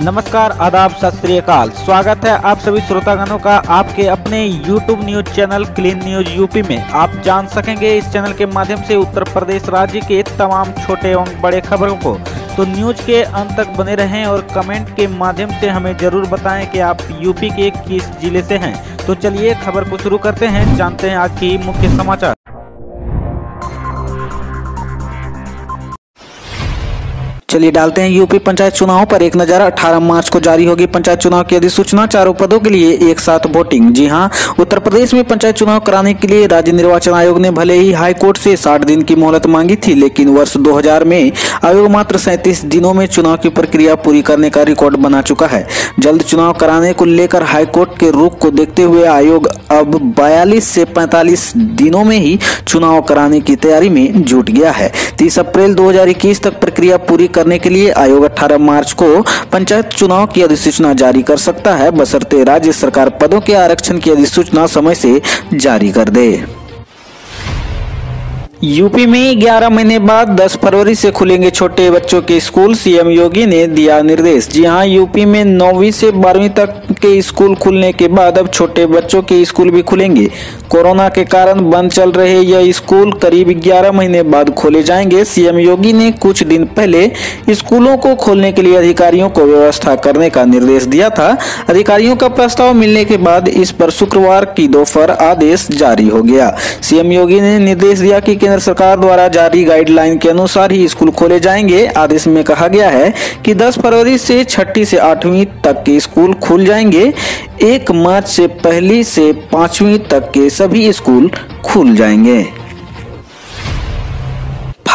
नमस्कार, आदाब, सत स्वागत है आप सभी श्रोतागणों का आपके अपने YouTube news channel clean news UP में। आप जान सकेंगे इस चैनल के माध्यम से उत्तर प्रदेश राज्य के तमाम छोटे एवं बड़े खबरों को। तो न्यूज़ के अंत तक बने रहें और कमेंट के माध्यम से हमें ज़रूर बताएँ कि आप यूपी के किस ज़िले से हैं। तो चलिए खबर को शुरू करते हैं, जानते हैं आज की मुख्य समाचार। चलिए डालते हैं यूपी पंचायत चुनाव पर एक नज़र। 18 मार्च को जारी होगी पंचायत चुनाव की अधिसूचना। चारों पदों के लिए एक साथ वोटिंग। जी हाँ, उत्तर प्रदेश में पंचायत चुनाव कराने के लिए राज्य निर्वाचन आयोग ने भले ही हाई कोर्ट से 60 दिन की मोहलत मांगी थी, लेकिन वर्ष 2000 में आयोग मात्र सैंतीस दिनों में चुनाव की प्रक्रिया पूरी करने का रिकॉर्ड बना चुका है। जल्द चुनाव कराने को लेकर हाईकोर्ट के रुख को देखते हुए आयोग अब बयालीस से पैंतालीस दिनों में ही चुनाव कराने की तैयारी में जुट गया है। तीस अप्रैल दो हज़ार इक्कीस तक प्रक्रिया पूरी करने के लिए आयोग 18 मार्च को पंचायत चुनाव की अधिसूचना जारी कर सकता है। बसरते राज्य सरकार पदों के आरक्षण की अधिसूचना समय से जारी कर दे। यूपी में 11 महीने बाद 10 फरवरी से खुलेंगे छोटे बच्चों के स्कूल, सीएम योगी ने दिया निर्देश। जी हाँ, यूपी में नौवीं से बारहवीं तक के स्कूल खुलने के बाद अब छोटे बच्चों के स्कूल भी खुलेंगे। कोरोना के कारण बंद चल रहे यह स्कूल करीब 11 महीने बाद खोले जाएँगे। सीएम योगी ने कुछ दिन पहले स्कूलों को खोलने के लिए अधिकारियों को व्यवस्था करने का निर्देश दिया था। अधिकारियों का प्रस्ताव मिलने के बाद इस पर शुक्रवार की दोपहर आदेश जारी हो गया। सीएम योगी ने निर्देश दिया कि केंद्र सरकार द्वारा जारी गाइडलाइन के अनुसार ही स्कूल खोले जाएँगे। आदेश में कहा गया है कि 10 फरवरी से छठी से आठवीं तक के स्कूल खुल जाएँगे। एक मार्च से पहली से पांचवी तक के सभी स्कूल खुल जाएँगे।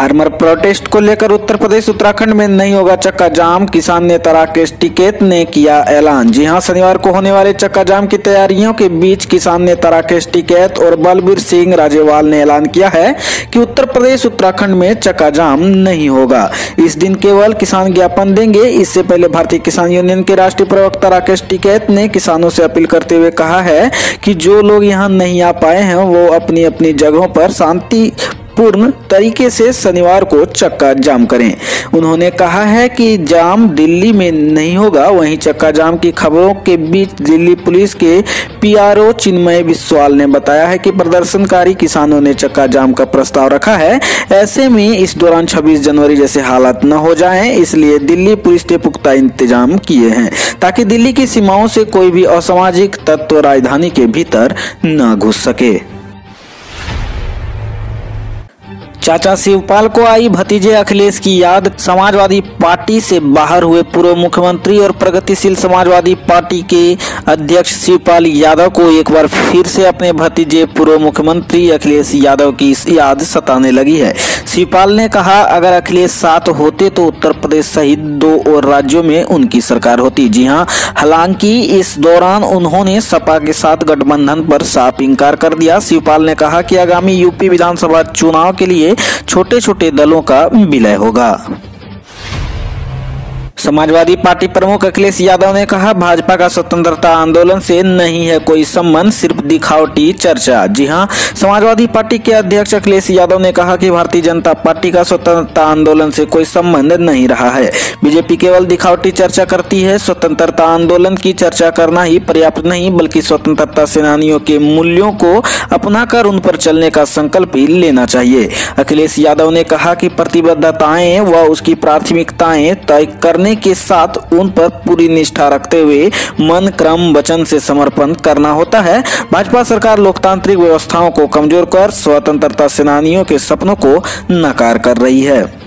फार्मर प्रोटेस्ट को लेकर उत्तर प्रदेश, उत्तराखंड में नहीं होगा चक्का जाम। किसान नेता राकेश टिकेत ने किया ऐलान। जी हाँ, शनिवार को होने वाले चक्का जाम की तैयारियों के बीच किसान नेता राकेश टिकैत और बलबीर सिंह राजेवाल ने ऐलान किया है कि उत्तर प्रदेश, उत्तराखंड में चक्का जाम नहीं होगा। इस दिन केवल किसान ज्ञापन देंगे। इससे पहले भारतीय किसान यूनियन के राष्ट्रीय प्रवक्ता राकेश टिकैत ने किसानों से अपील करते हुए कहा है कि जो लोग यहाँ नहीं आ पाए हैं, वो अपनी अपनी जगहों पर शांति पूर्ण तरीके से शनिवार को चक्का जाम करें। उन्होंने कहा है कि जाम दिल्ली में नहीं होगा। वहीं चक्का जाम की खबरों के बीच दिल्ली पुलिस के पीआरओ चिन्मय बिस्वाल ने बताया है कि प्रदर्शनकारी किसानों ने चक्का जाम का प्रस्ताव रखा है। ऐसे में इस दौरान 26 जनवरी जैसे हालात न हो जाएँ, इसलिए दिल्ली पुलिस ने पुख्ता इंतज़ाम किए हैं, ताकि दिल्ली की सीमाओं से कोई भी असामाजिक तत्व राजधानी के भीतर न घुस सके। चाचा शिवपाल को आई भतीजे अखिलेश की याद। समाजवादी पार्टी से बाहर हुए पूर्व मुख्यमंत्री और प्रगतिशील समाजवादी पार्टी के अध्यक्ष शिवपाल यादव को एक बार फिर से अपने भतीजे पूर्व मुख्यमंत्री अखिलेश यादव की याद सताने लगी है। शिवपाल ने कहा, अगर अखिलेश साथ होते तो उत्तर प्रदेश सहित दो और राज्यों में उनकी सरकार होती। जी हाँ, हालाँकि इस दौरान उन्होंने सपा के साथ गठबंधन पर साफ़ इंकार कर दिया। शिवपाल ने कहा कि आगामी यूपी विधानसभा चुनाव के लिए छोटे छोटे दलों का विलय होगा। समाजवादी पार्टी प्रमुख अखिलेश यादव ने कहा, भाजपा का स्वतंत्रता आंदोलन से नहीं है कोई संबंध, सिर्फ़ दिखावटी चर्चा। जी हाँ, समाजवादी पार्टी के अध्यक्ष अखिलेश यादव ने कहा कि भारतीय जनता पार्टी का स्वतंत्रता आंदोलन से कोई संबंध नहीं रहा है। बीजेपी केवल दिखावटी चर्चा करती है, स्वतंत्रता आंदोलन की चर्चा करना ही पर्याप्त नहीं, बल्कि स्वतंत्रता सेनानियों के मूल्यों को अपनाकर उन पर चलने का संकल्प ही लेना चाहिए। अखिलेश यादव ने कहा कि प्रतिबद्धताएँ व उसकी प्राथमिकताएँ तय करने के साथ उन पर पूरी निष्ठा रखते हुए मन, क्रम, वचन से समर्पण करना होता है। भाजपा सरकार लोकतांत्रिक व्यवस्थाओं को कमज़ोर कर, स्वतंत्रता सेनानियों के सपनों को नकार कर रही है।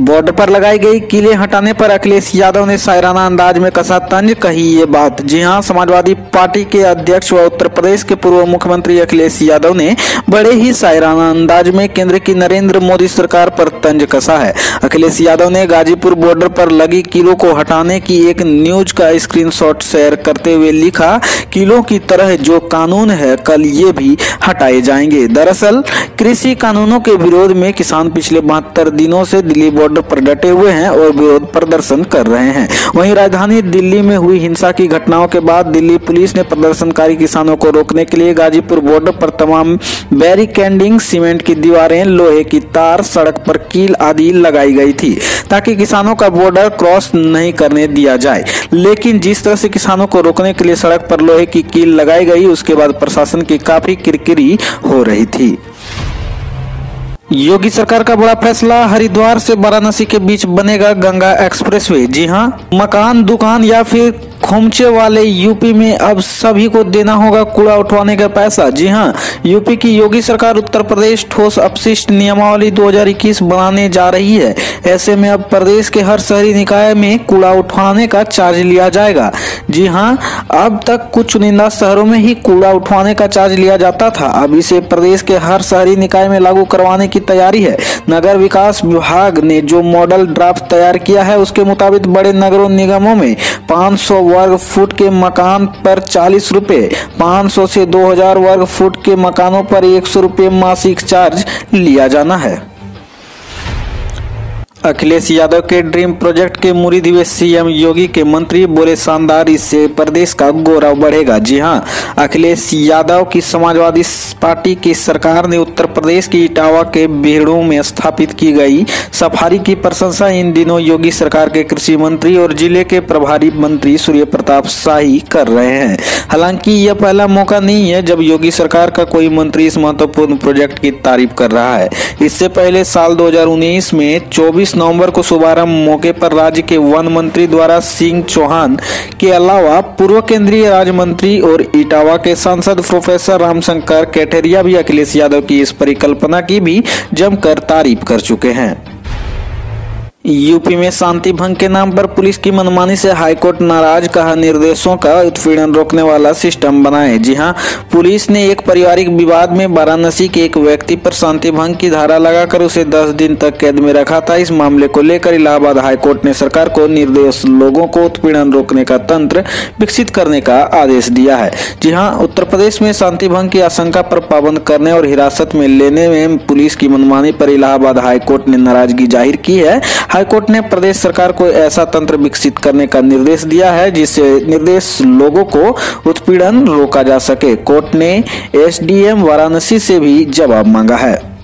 बॉर्डर पर लगाई गई किले हटाने पर अखिलेश यादव ने सायराना अंदाज में कसा तंज कही ये बात। जी हाँ, समाजवादी पार्टी के अध्यक्ष व उत्तर प्रदेश के पूर्व मुख्यमंत्री अखिलेश यादव ने बड़े ही सायराना अंदाज में केंद्र की नरेंद्र मोदी सरकार पर तंज कसा है। अखिलेश यादव ने गाजीपुर बॉर्डर पर लगी किलों को हटाने की एक न्यूज़ का स्क्रीनशॉट शेयर करते हुए लिखा, किलों की तरह जो कानून है, कल ये भी हटाए जाएँगे। दरअसल, कृषि कानूनों के विरोध में किसान पिछले बहत्तर दिनों से दिल्ली बॉर्डर पर डटे हुए हैं और विरोध प्रदर्शन कर रहे हैं। वहीं राजधानी दिल्ली में हुई हिंसा की घटनाओं के बाद दिल्ली पुलिस ने प्रदर्शनकारी किसानों को रोकने के लिए गाजीपुर बॉर्डर पर तमाम बैरिकेडिंग सीमेंट की दीवारें, लोहे की तार, सड़क पर कील आदि लगाई गई थी, ताकि किसानों का बॉर्डर क्रॉस नहीं करने दिया जाए। लेकिन जिस तरह से किसानों को रोकने के लिए सड़क पर लोहे की कील लगाई गई, उसके बाद प्रशासन की काफ़ी किरकिरी हो रही थी। योगी सरकार का बड़ा फैसला, हरिद्वार से वाराणसी के बीच बनेगा गंगा एक्सप्रेसवे। जी हाँ मकान, दुकान या फिर खोमचे वाले यूपी में अब सभी को देना होगा कूड़ा उठवाने का पैसा। जी हाँ यूपी की योगी सरकार उत्तर प्रदेश ठोस अपशिष्ट नियमावली 2021 बनाने जा रही है। ऐसे में अब प्रदेश के हर शहरी निकाय में कूड़ा उठवाने का चार्ज लिया जाएगा। जी हाँ अब तक कुछ चुनिंदा शहरों में ही कूड़ा उठवाने का चार्ज लिया जाता था। अब इसे प्रदेश के हर शहरी निकाय में लागू करवाने की तैयारी है। नगर विकास विभाग ने जो मॉडल ड्राफ्ट तैयार किया है, उसके मुताबिक बड़े नगरों निगमों में 500 वर्ग फुट के मकान पर चालीस रूपए पाँच से 2000 वर्ग फुट के मकानों पर एक सौ मासिक चार्ज लिया जाना है। अखिलेश यादव के ड्रीम प्रोजेक्ट के मुरीद हुए सीएम योगी के मंत्री बोले, शानदार, इससे प्रदेश का गौरव बढ़ेगा। जी हाँ, अखिलेश यादव की समाजवादी पार्टी की सरकार ने उत्तर प्रदेश की इटावा के बेहड़ों में स्थापित की गई सफारी की प्रशंसा। इन दिनों योगी सरकार के कृषि मंत्री और ज़िले के प्रभारी मंत्री सूर्य प्रताप शाही कर रहे हैं। हालाँकि यह पहला मौका नहीं है जब योगी सरकार का कोई मंत्री इस महत्वपूर्ण प्रोजेक्ट की तारीफ़ कर रहा है। इससे पहले साल दो हज़ार उन्नीस में चौबीस नवंबर को शुभारंभ मौके पर राज्य के वन मंत्री द्वारा सिंह चौहान के अलावा पूर्व केंद्रीय राज्य मंत्री और इटावा के सांसद प्रोफेसर रामशंकर कैठेरिया भी अखिलेश यादव की इस परिकल्पना की भी जमकर तारीफ़ कर चुके हैं। यूपी में शांति भंग के नाम पर पुलिस की मनमानी से हाईकोर्ट नाराज़, कहा निर्देशों का उत्पीड़न रोकने वाला सिस्टम बनाए। जी हाँ, पुलिस ने एक पारिवारिक विवाद में वाराणसी के एक व्यक्ति पर शांति भंग की धारा लगाकर उसे 10 दिन तक कैद में रखा था। इस मामले को लेकर इलाहाबाद हाईकोर्ट ने सरकार को निर्देश, लोगों को उत्पीड़न रोकने का तंत्र विकसित करने का आदेश दिया है। जी हाँ उत्तर प्रदेश में शांति भंग की आशंका पर पाबंद करने और हिरासत में लेने में पुलिस की मनमानी पर इलाहाबाद हाईकोर्ट ने नाराज़गी ज़ाहिर की है। हाईकोर्ट ने प्रदेश सरकार को ऐसा तंत्र विकसित करने का निर्देश दिया है, जिससे निर्देश लोगों को उत्पीड़न रोका जा सके। कोर्ट ने एसडीएम वाराणसी से भी जवाब मांगा है।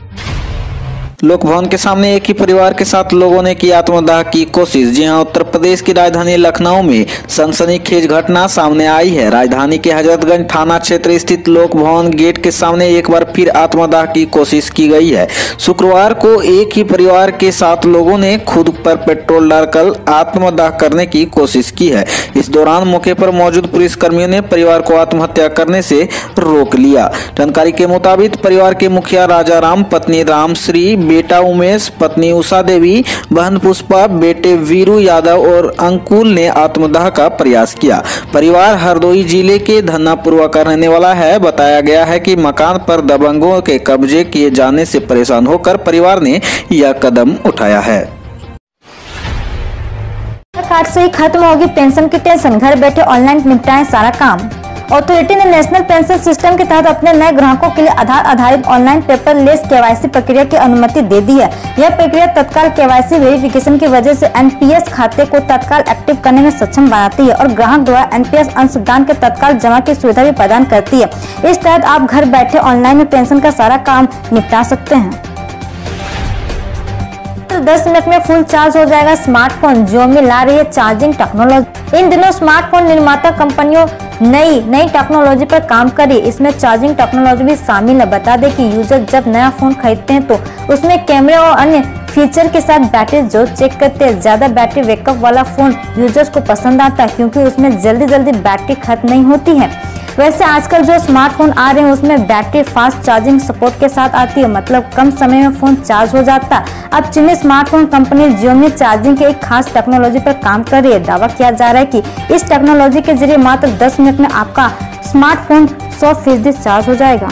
लोक भवन के सामने एक ही परिवार के सात लोगों ने की आत्मदाह की कोशिश। जी हाँ, उत्तर प्रदेश की राजधानी लखनऊ में सनसनीखेज घटना सामने आई है। राजधानी के हजरतगंज थाना क्षेत्र स्थित लोक भवन गेट के सामने एक बार फिर आत्मदाह की कोशिश की गई है। शुक्रवार को एक ही परिवार के सात लोगों ने खुद पर पेट्रोल डालकर आत्मदाह करने की कोशिश की है। इस दौरान मौके पर मौजूद पुलिस कर्मियों ने परिवार को आत्महत्या करने से रोक लिया। जानकारी के मुताबिक परिवार के मुखिया राजा राम पत्नी रामश्री बेटा उमेश, पत्नी उषा देवी, बहन पुष्पा, बेटे वीरू यादव और अंकुल ने आत्मदाह का प्रयास किया। परिवार हरदोई ज़िले के धन्नापुरवा का रहने वाला है। बताया गया है कि मकान पर दबंगों के कब्जे किए जाने से परेशान होकर परिवार ने यह कदम उठाया है। कार्ड से ही खत्म होगी पेंशन की टेंशन। घर बैठे ऑनलाइन निपटाएँ सारा काम। अथॉरिटी ने नेशनल पेंशन सिस्टम के तहत अपने नए ग्राहकों के लिए आधार आधारित ऑनलाइन पेपर लेस केवाईसी प्रक्रिया की अनुमति दे दी है। यह प्रक्रिया तत्काल केवाईसी वेरिफिकेशन की वजह से एनपीएस खाते को तत्काल एक्टिव करने में सक्षम बनाती है और ग्राहक द्वारा एनपीएस अंशदान के तत्काल जमा की सुविधा भी प्रदान करती है। इस तहत आप घर बैठे ऑनलाइन में पेंशन का सारा काम निपटा सकते हैं। दस मिनट में फुल चार्ज हो जाएगा स्मार्टफ़ोन जियो में ला रही है चार्जिंग टेक्नोलॉजी इन दिनों स्मार्टफ़ोन निर्माता कंपनियों नई नई टेक्नोलॉजी पर काम करी इसमें चार्जिंग टेक्नोलॉजी भी शामिल है। बता दें कि यूज़र जब नया फ़ोन खरीदते हैं तो उसमें कैमरे और अन्य फीचर के साथ बैटरी जो चेक करते हैं। ज़्यादा बैटरी बैकअप वाला फ़ोन यूज़र्स को पसंद आता है, क्योंकि उसमें जल्दी जल्दी बैटरी खत्म नहीं होती है। वैसे आजकल जो स्मार्टफ़ोन आ रहे हैं, उसमें बैटरी, फास्ट चार्जिंग सपोर्ट के साथ आती है। मतलब कम समय में फ़ोन चार्ज हो जाता। है अब चीनी स्मार्टफ़ोन कंपनी जियोमी चार्जिंग के एक खास टेक्नोलॉजी पर काम कर रही है। दावा किया जा रहा है कि इस टेक्नोलॉजी के ज़रिए मात्र 10 मिनट में आपका स्मार्टफ़ोन सौ फ़ीसदी चार्ज हो जाएगा।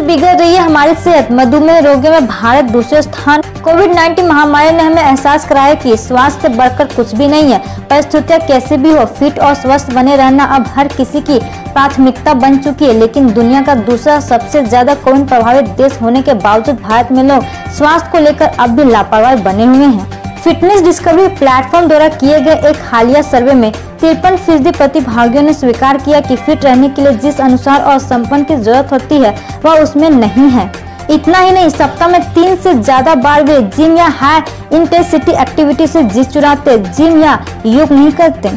बिगड़ रही है हमारी सेहत। मधुमेह रोगियों में भारत दूसरे स्थान कोविड 19 महामारी ने हमें एहसास कराया कि स्वास्थ्य बढ़कर कुछ भी नहीं है। परिस्थितियाँ कैसे भी हो, फिट और स्वस्थ बने रहना अब हर किसी की प्राथमिकता बन चुकी है, लेकिन दुनिया का दूसरा सबसे ज़्यादा कोविड प्रभावित देश होने के बावजूद भारत में लोग स्वास्थ्य को लेकर अब भी लापरवाह बने हुए हैं। फिटनेस डिस्कवरी प्लेटफॉर्म द्वारा किए गए एक हालिया सर्वे में तिरपन फ़ीसदी प्रतिभागियों ने स्वीकार किया कि फिट रहने के लिए जिस अनुसार और संपन्न की ज़रूरत होती है, वह उसमें नहीं है। इतना ही नहीं, सप्ताह में तीन से ज़्यादा बार वे जिम या हाई इंटेंसिटी एक्टिविटी से जी चुराते, जिम या योग नहीं करते।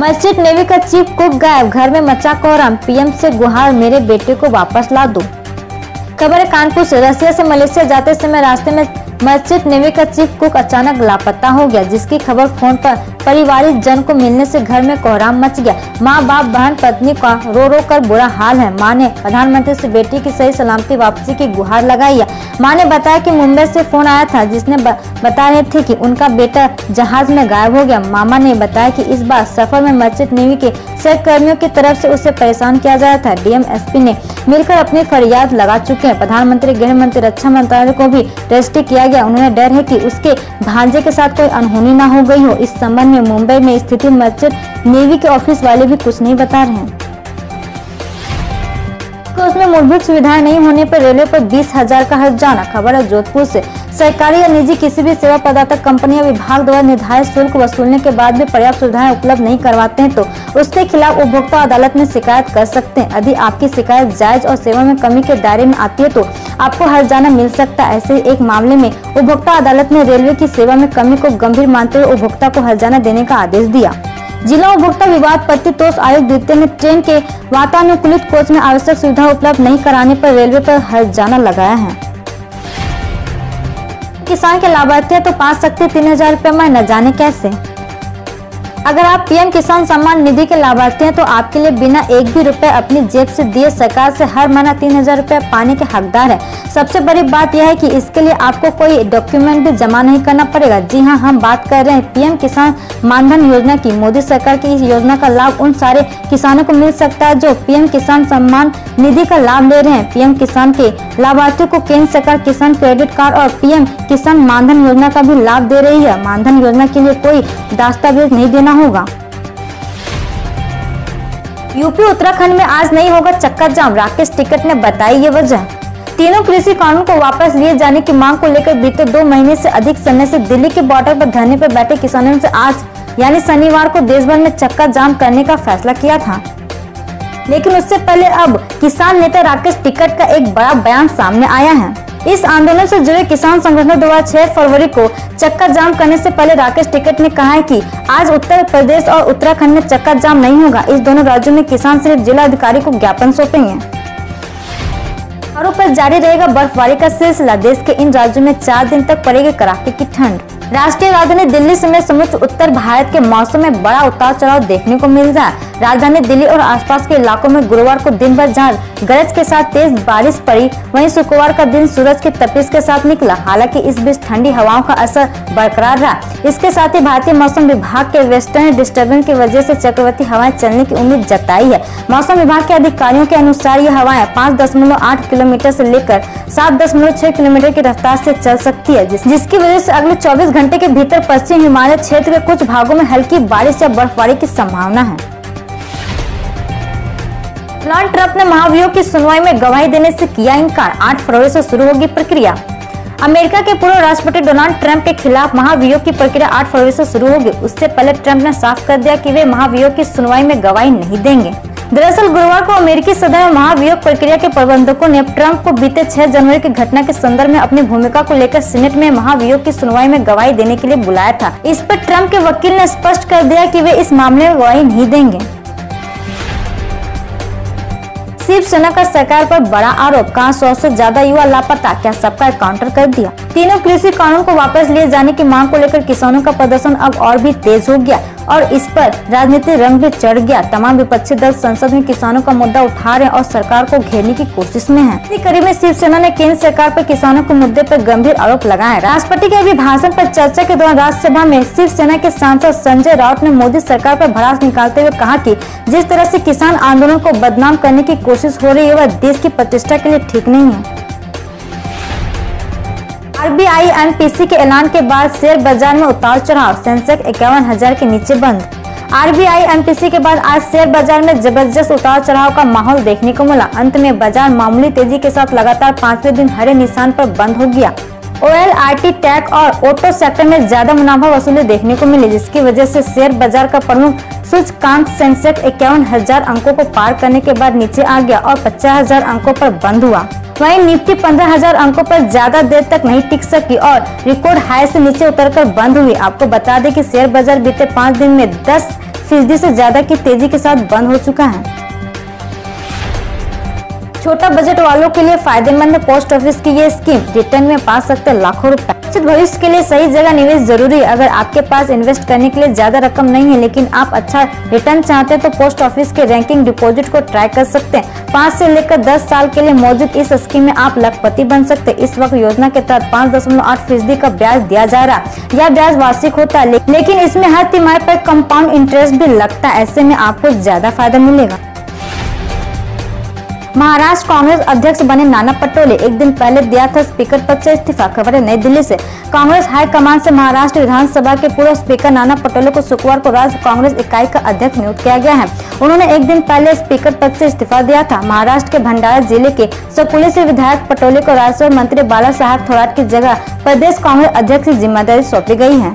मस्जिद नेवी का चीफ कुक गायब, घर में मचा कोहराम, पीएम से गुहार, मेरे बेटे को वापस ला दो। खबर है, कानपुर से, रसिया से मलेशिया जाते समय रास्ते में मस्जिद नेवी का चीफ कुक अचानक लापता हो गया, जिसकी खबर फ़ोन पर परिवारिक जन को मिलने से घर में कोहराम मच गया। माँ बाप बहन, पत्नी का रो रो कर बुरा हाल है। माँ ने प्रधानमंत्री से बेटी की सही सलामती वापसी की गुहार लगाई है। माँ ने बताया कि मुंबई से फ़ोन आया था, जिसने बता रहे थे कि उनका बेटा जहाज़ में गायब हो गया। मामा ने बताया कि इस बार सफ़र में मस्जिद नेवी के सहकर्मियों की तरफ़ से उसे परेशान किया जाया था। डीएम ने मिलकर अपनी फरियाद लगा चुके हैं। प्रधानमंत्री, गृह मंत्री, रक्षा मंत्रालय को भी रजिस्ट्री किया गया। उन्होंने डर है कि उसके भांजे के साथ कोई अनहोनी न हो गई हो। इस संबंध में मुंबई में स्थित मस्जिद नेवी के ऑफ़िस वाले भी कुछ नहीं बता रहे हैं। तो उसमें मूलभूत सुविधाएँ नहीं होने पर रेलवे पर बीस हज़ार का हर्जाना खबर है जोधपुर से। सरकारी या निजी किसी भी सेवा प्रदाता कंपनी या विभाग द्वारा निर्धारित शुल्क वसूलने के बाद भी पर्याप्त सुविधाएँ उपलब्ध नहीं करवाते हैं तो उसके खिलाफ उपभोक्ता अदालत में शिकायत कर सकते हैं। यदि आपकी शिकायत जायज़ और सेवा में कमी के दायरे में आती है तो आपको हर्जाना मिल सकता है। ऐसे एक मामले में उपभोक्ता अदालत ने रेलवे की सेवा में कमी को गंभीर मानते हुए उपभोक्ता को हर्जाना देने का आदेश दिया। जिला उपभोक्ता विवाद प्रतितोष आयोग द्वितीय ने ट्रेन के वातानुकूलित कोच में आवश्यक सुविधा उपलब्ध नहीं कराने पर रेलवे पर हर्जाना लगाया है। किसान के लाभार्थी तो पा सकते तीन हज़ार रूपए में न जाने कैसे? अगर आप पीएम किसान सम्मान निधि के लाभार्थी हैं तो आपके लिए बिना एक भी रुपए अपनी जेब से दिए सरकार से हर महीना तीन हज़ार रूपए पाने के हकदार है। सबसे बड़ी बात यह है कि इसके लिए आपको कोई डॉक्यूमेंट भी जमा नहीं करना पड़ेगा। जी हाँ हम बात कर रहे हैं पीएम किसान मानधन योजना की। मोदी सरकार की इस योजना का लाभ उन सारे किसानों को मिल सकता है जो पीएम किसान सम्मान निधि का लाभ ले रहे हैं। पीएम किसान के लाभार्थियों को केंद्र सरकार किसान क्रेडिट कार्ड और पीएम किसान मानधन योजना का भी लाभ दे रही है। मानधन योजना के लिए कोई दस्तावेज़ नहीं देना होगा। यूपी उत्तराखंड में आज नहीं होगा चक्का जाम। राकेश टिकट ने बताई ये वजह। तीनों कृषि कानून को वापस लिए जाने की मांग को लेकर बीते दो महीने से अधिक समय से दिल्ली के बॉर्डर पर धरने पर बैठे किसानों से आज, यानी शनिवार को देश भर में चक्का जाम करने का फैसला किया था। लेकिन उससे पहले अब किसान नेता राकेश टिकट का एक बड़ा बयान सामने आया है। इस आंदोलन से जुड़े किसान संगठनों द्वारा 6 फरवरी को चक्का जाम करने से पहले राकेश टिकट ने कहा है कि आज उत्तर प्रदेश और उत्तराखंड में चक्का जाम नहीं होगा। इस दोनों राज्यों में किसान सिर्फ़ जिला अधिकारी को ज्ञापन सौंपेंगे। पर जारी रहेगा बर्फबारी का सिलसिला। देश के इन राज्यों में चार दिन तक पड़ेगी कड़ाके की ठंड। राष्ट्रीय राजधानी दिल्ली समेत समूच उत्तर भारत के मौसम में बड़ा उतार चढ़ाव देखने को मिल रहा है। राजधानी दिल्ली और आसपास के इलाकों में गुरुवार को दिन भर जहाँ गरज के साथ तेज बारिश पड़ी, वहीं शुक्रवार का दिन सूरज के तपिश के साथ निकला। हालाँकि इस बीच ठंडी हवाओं का असर बरकरार रहा। इसके साथ ही भारतीय मौसम विभाग के वेस्टर्न डिस्टर्बेंस की वजह से चक्रवर्ती हवाएँ चलने की उम्मीद जताई है। मौसम विभाग के अधिकारियों के अनुसार ये हवाएँ पाँच किलोमीटर से लेकर सात किलोमीटर की रफ्तार से चल सकती है जिसकी वजह से अगले 24 घंटे के भीतर पश्चिम हिमालय क्षेत्र के कुछ भागों में हल्की बारिश या बर्फबारी की संभावना है। डोनाल्ड ट्रंप ने महाभियोग की सुनवाई में गवाही देने से किया इनकार। 8 फरवरी से शुरू होगी प्रक्रिया। अमेरिका के पूर्व राष्ट्रपति डोनाल्ड ट्रंप के खिलाफ महाभियोग की प्रक्रिया 8 फरवरी से शुरू होगी। उससे पहले ट्रंप ने साफ़ कर दिया कि वे महाभियोग की सुनवाई में गवाही नहीं देंगे। दरअसल गुरुवार को अमेरिकी सदन में महाभियोग प्रक्रिया के प्रबंधकों ने ट्रंप को बीते 6 जनवरी की घटना के संदर्भ में अपनी भूमिका को लेकर सीनेट में महाभियोग की सुनवाई में गवाही देने के लिए बुलाया था। इस पर ट्रंप के वकील ने स्पष्ट कर दिया कि वे इस मामले में गवाही नहीं देंगे। शिवसेना का सरकार पर बड़ा आरोप, कहा सौ से ज़्यादा युवा लापता, क्या सबका काउंटर कर दिया? तीनों कृषि कानून को वापस लिए जाने की मांग को लेकर किसानों का प्रदर्शन अब और भी तेज हो गया और इस पर राजनीतिक रंग भी चढ़ गया। तमाम विपक्षी दल संसद में किसानों का मुद्दा उठा रहे और सरकार को घेरने की कोशिश में है। इसी कड़ी में शिवसेना ने केंद्र सरकार पर किसानों के मुद्दे पर गंभीर आरोप लगाए राष्ट्रपति के अभिभाषण पर चर्चा के दौरान राज्यसभा में शिवसेना के सांसद संजय राउत ने मोदी सरकार पर भड़ास निकालते हुए कहा कि जिस तरह से किसान आंदोलन को बदनाम करने की कोशिश हो रही है, वह देश की प्रतिष्ठा के लिए ठीक नहीं है। आरबीआई एमपीसी के ऐलान के बाद शेयर बाज़ार में उतार चढ़ाव, सेंसेक्स इक्यावन हज़ार के नीचे बंद। आरबीआई एमपीसी के बाद आज शेयर बाज़ार में ज़बरदस्त उतार चढ़ाव का माहौल देखने को मिला। अंत में बाज़ार मामूली तेज़ी के साथ लगातार पाँचवें दिन हरे निशान पर बंद हो गया। ओएल आईटी टेक और ऑटो सेक्टर में ज़्यादा मुनाफा वसूली देखने को मिली, जिसकी वजह से शेयर बाज़ार का प्रमुख सूचकांक सेंसेक्स इक्यावन हज़ार अंकों को पार करने के बाद नीचे आ गया और पचास हज़ार अंकों पर बंद हुआ। वहीं निफ्टी पंद्रह हज़ार अंकों पर ज़्यादा देर तक नहीं टिक सकी और रिकॉर्ड हाई से नीचे उतरकर बंद हुई। आपको बता दें कि शेयर बाज़ार बीते पाँच दिन में दस फ़ीसदी ज़्यादा की तेज़ी के साथ बंद हो चुका है। छोटा बजट वालों के लिए फ़ायदेमंद पोस्ट ऑफ़िस की ये स्कीम रिटर्न में पा सकते लाखों रुपए। भविष्य के लिए सही जगह निवेश ज़रूरी है। अगर आपके पास इन्वेस्ट करने के लिए ज़्यादा रकम नहीं है, लेकिन आप अच्छा रिटर्न चाहते हैं तो पोस्ट ऑफ़िस के रैंकिंग डिपॉजिट को ट्राई कर सकते हैं। पाँच से लेकर दस साल के लिए मौजूद इस स्कीम में आप लखपति बन सकते इस वक्त योजना के तहत पाँच दशमलव आठ फ़ीसदी का ब्याज दिया जा रहा है। यह ब्याज वार्षिक होता है, लेकिन इसमें हर तिमाही पर कंपाउंड इंटरेस्ट भी लगता है। ऐसे में आपको ज़्यादा फ़ायदा मिलेगा। महाराष्ट्र कांग्रेस अध्यक्ष बने नाना पटोले। एक दिन पहले दिया था स्पीकर पद से इस्तीफा। खबर है, नई दिल्ली से। कांग्रेस हाईकमान से महाराष्ट्र विधानसभा के पूर्व स्पीकर नाना पटोले को शुक्रवार को राज्य कांग्रेस इकाई का अध्यक्ष नियुक्त किया गया है। उन्होंने एक दिन पहले स्पीकर पद से इस्तीफा दिया था। महाराष्ट्र के भंडारा ज़िले के सकुले से विधायक पटोले को राजस्व मंत्री बाला साहब थोराट की जगह प्रदेश कांग्रेस अध्यक्ष की ज़िम्मेदारी सौंपी गई है।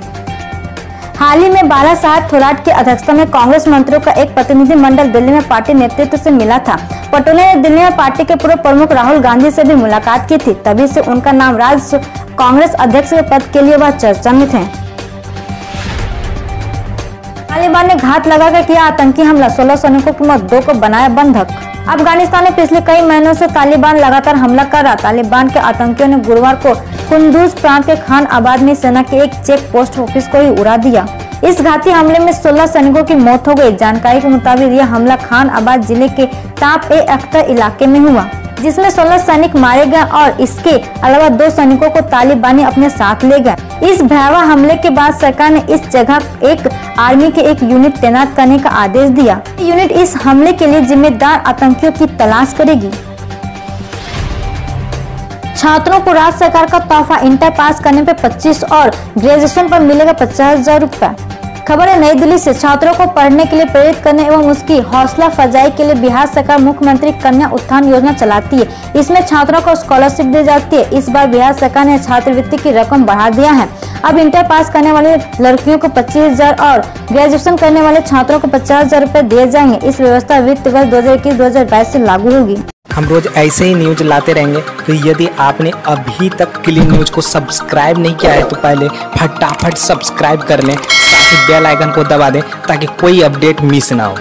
हाल ही में बाला साहब थोराट की अध्यक्षता में कांग्रेस मंत्रियों का एक प्रतिनिधि मंडल दिल्ली में पार्टी नेतृत्व से मिला था। पटोले ने दिल्ली में पार्टी के पूर्व प्रमुख राहुल गांधी से भी मुलाकात की थी। तभी से उनका नाम राज्य कांग्रेस अध्यक्ष के पद के लिए वह चर्चा में थे तालिबान ने घात लगाकर किया आतंकी हमला। सोलह सैनिकों की मौत, दो को बनाया बंधक। अफ़गानिस्तान में पिछले कई महीनों से तालिबान लगातार हमला कर रहा तालिबान के आतंकियों ने गुरुवार को कुंदूज प्रांत के खान आबाद में सेना के एक चेक पोस्ट ऑफ़िस को ही उड़ा दिया। इस घाती हमले में 16 सैनिकों की मौत हो गई। जानकारी के मुताबिक यह हमला खान आबाद ज़िले के ताप ए अख्तर इलाके में हुआ, जिसमें 16 सैनिक मारे गए और इसके अलावा दो सैनिकों को तालिबानी अपने साथ ले गए। इस भयावह हमले के बाद सरकार ने इस जगह एक आर्मी के एक यूनिट तैनात करने का आदेश दिया। यूनिट इस हमले के लिए जिम्मेदार आतंकियों की तलाश करेगी। छात्रों को राज्य सरकार का तोहफा इंटर पास करने पर 25 और ग्रेजुएशन पर मिलेगा पचास हज़ार रूपए। खबर है, नई दिल्ली से छात्रों को पढ़ने के लिए प्रेरित करने एवं उसकी हौसला फजाई के लिए बिहार सरकार मुख्यमंत्री कन्या उत्थान योजना चलाती है। इसमें छात्रों को स्कॉलरशिप दी जाती है। इस बार बिहार सरकार ने छात्रवृत्ति की रकम बढ़ा दिया है। अब इंटर पास करने वाले लड़कियों को पच्चीस हज़ार और ग्रेजुएशन करने वाले छात्रों को पचास हज़ार रूपए दिए जाएँगे। इस व्यवस्था वित्त वर्ष दो हज़ार इक्कीस, दो हज़ार बाईस ऐसी लागू होगी। हम रोज ऐसे ही न्यूज़ लाते रहेंगे। तो यदि आपने अभी तक क्लीन न्यूज़ को सब्सक्राइब नहीं किया है तो पहले फटाफट सब्सक्राइब कर लें, साथ ही बेल आइकन को दबा दें, ताकि कोई अपडेट मिस ना हो।